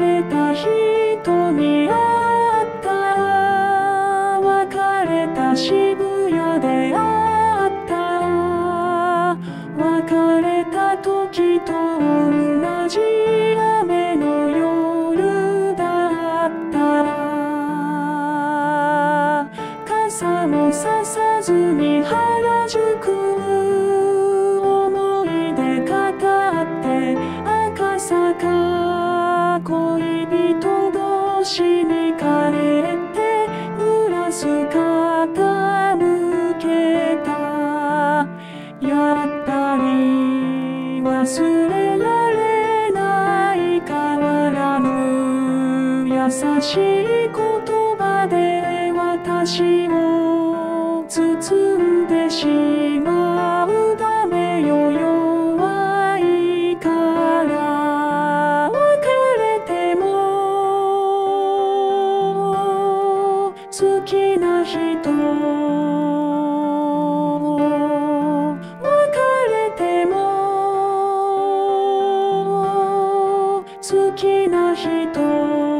れた人に会った。別れた渋谷で会った。別れた時と同じ雨の夜だった。傘もささずに原宿人同士に帰ってグラス傾けたやっぱり忘れられない変わらぬ優しい言葉で私を包んでしまう。好きな人。別れても好きな人